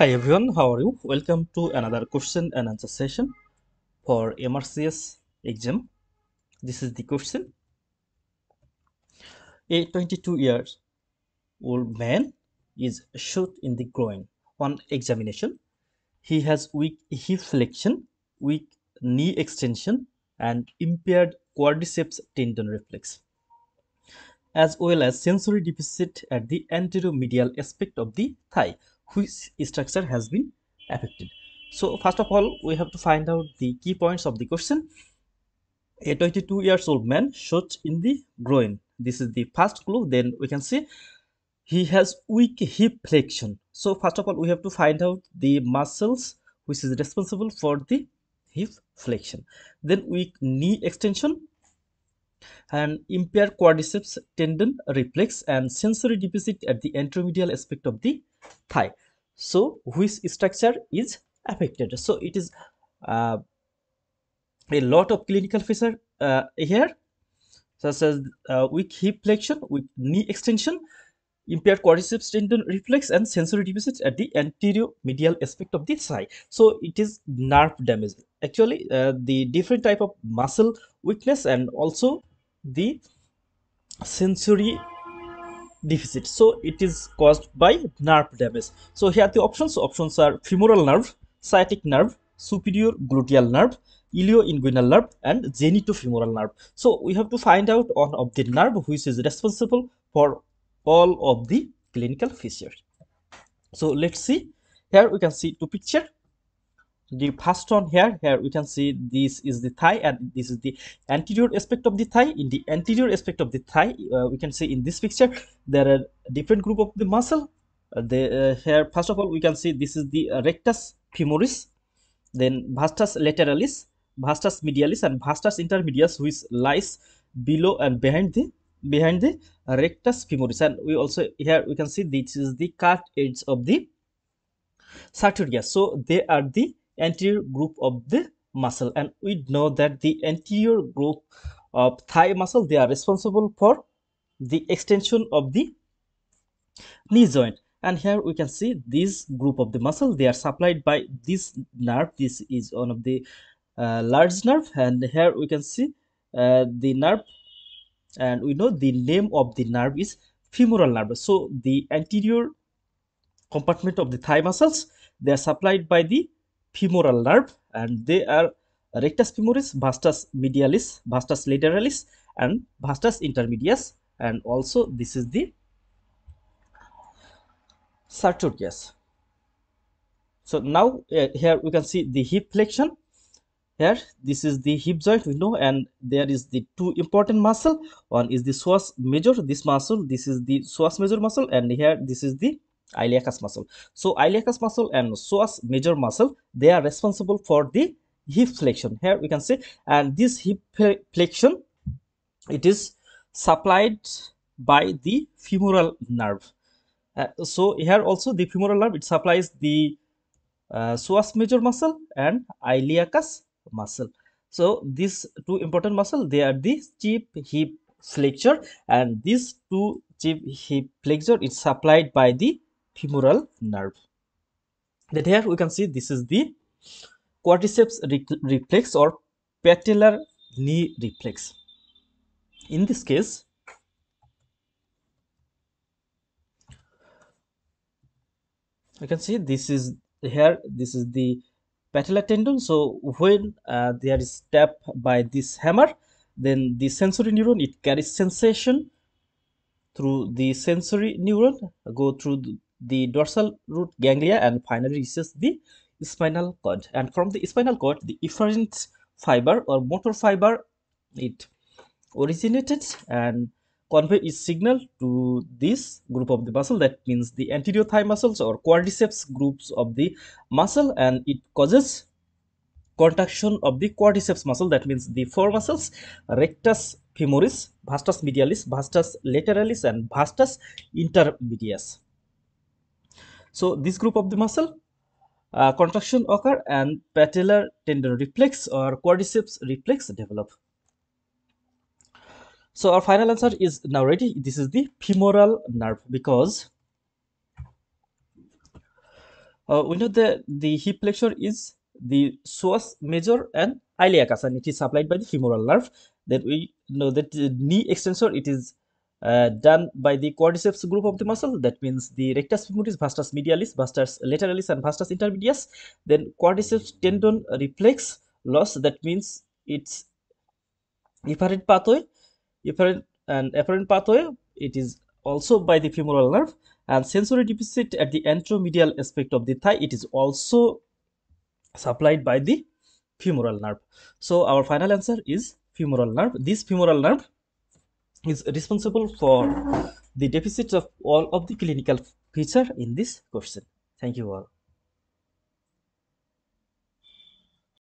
Hi everyone, how are you? Welcome to another question and answer session for MRCS exam. This is the question. A 22 years old man is shot in the groin on examination. He has weak hip flexion, weak knee extension, and impaired quadriceps tendon reflex, as well as sensory deficit at the anteromedial aspect of the thigh which structure has been affected. So first of all, we have to find out the key points of the question. A 22 years old man shot in the groin. This is the first clue. Then we can see he has weak hip flexion. So first of all, we have to find out the muscles which is responsible for the hip flexion. Then weak knee extension and impaired quadriceps tendon reflex and sensory deficit at the anteromedial aspect of the thigh so which structure is affected? So it is uh, a lot of clinical feature uh, here such as uh, weak hip flexion weak knee extension impaired quadriceps tendon reflex and sensory deficit at the anterior medial aspect of the thigh. So it is nerve damage. Actually uh, the different type of muscle weakness and also the sensory deficit. So it is caused by nerve damage. So here the options. Options are femoral nerve sciatic nerve superior gluteal nerve ilioinguinal nerve and genitofemoral nerve. So we have to find out one of the nerve which is responsible for all of the clinical features. So let's see. Here we can see two picture the first one here here we can see this is the thigh and this is the anterior aspect of the thigh. In the anterior aspect of the thigh uh, we can see in this picture there are different group of the muscle. Uh, the uh, here first of all we can see this is the rectus femoris then vastus lateralis vastus medialis and vastus intermedius which lies below and behind the behind the rectus femoris. And we also here we can see this is the cut edge of the sartorius so they are the anterior group of the muscle. And we know that the anterior group of thigh muscle they are responsible for the extension of the knee joint. And here we can see this group of the muscle they are supplied by this nerve. This is one of the uh, large nerve. And here we can see uh, the nerve. And we know the name of the nerve is femoral nerve. So the anterior compartment of the thigh muscles they are supplied by the femoral nerve and they are rectus femoris, vastus medialis, vastus lateralis and vastus intermedius. And also this is the sartorius. So now uh, here we can see the hip flexion. Here this is the hip joint we know and there is the two important muscle. One is the psoas major this muscle this is the psoas major muscle and here this is the iliacus muscle. So iliacus muscle and psoas major muscle they are responsible for the hip flexion. Here we can see and this hip flexion it is supplied by the femoral nerve. Uh, so here also the femoral nerve it supplies the uh, psoas major muscle and iliacus muscle. So these two important muscle they are the chief hip flexor and these two chief hip flexor is supplied by the femoral nerve. that here we can see this is the quadriceps reflex or patellar knee reflex. In this case, you can see this is here this is the patellar tendon so when uh, there is tap by this hammer then the sensory neuron it carries sensation through the sensory neuron go through the dorsal root ganglia and finally reaches the spinal cord. And from the spinal cord the efferent fiber or motor fiber it originated and convey its signal to this group of the muscle. That means the anterior thigh muscles or quadriceps groups of the muscle and it causes contraction of the quadriceps muscle. That means the four muscles rectus femoris vastus medialis vastus lateralis and vastus intermedius so this group of the muscle uh, contraction occur and patellar tendon reflex or quadriceps reflex develop. So our final answer is now ready. This is the femoral nerve because uh, we know that the hip flexor is the psoas major and iliacus and it is supplied by the femoral nerve then we know that the knee extensor it is uh, done by the quadriceps group of the muscle. That means the rectus femoris vastus medialis vastus lateralis and vastus intermedius then quadriceps tendon reflex loss. That means it's efferent pathway afferent and efferent pathway. It is also by the femoral nerve and sensory deficit at the anteromedial aspect of the thigh. It is also supplied by the femoral nerve. So our final answer is femoral nerve. This femoral nerve is responsible for the deficits of all of the clinical feature in this question. Thank you all